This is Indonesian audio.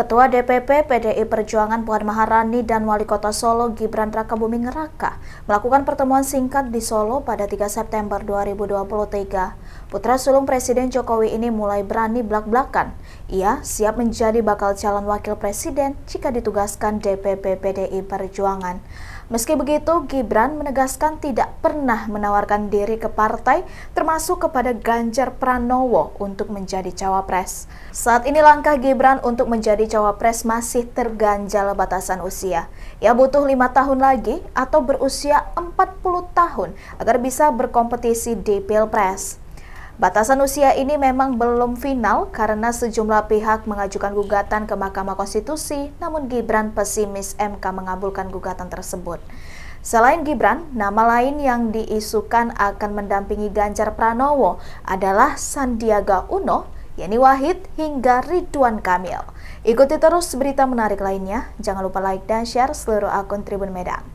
Ketua DPP PDI Perjuangan Puan Maharani dan Wali Kota Solo Gibran Rakabuming Raka melakukan pertemuan singkat di Solo pada 3 September 2023. Putra sulung Presiden Jokowi ini mulai berani belak-belakan. Ia siap menjadi bakal calon wakil presiden jika ditugaskan DPP PDI Perjuangan. Meski begitu, Gibran menegaskan tidak pernah menawarkan diri ke partai, termasuk kepada Ganjar Pranowo untuk menjadi cawapres. Saat ini langkah Gibran untuk menjadi cawapres masih terganjal batasan usia. Ia butuh lima tahun lagi atau berusia 40 tahun agar bisa berkompetisi di Pilpres. Batasan usia ini memang belum final karena sejumlah pihak mengajukan gugatan ke Mahkamah Konstitusi, namun Gibran pesimis MK mengabulkan gugatan tersebut. Selain Gibran, nama lain yang diisukan akan mendampingi Ganjar Pranowo adalah Sandiaga Uno, Yeni Wahid, hingga Ridwan Kamil. Ikuti terus berita menarik lainnya. Jangan lupa like dan share seluruh akun Tribun Medan.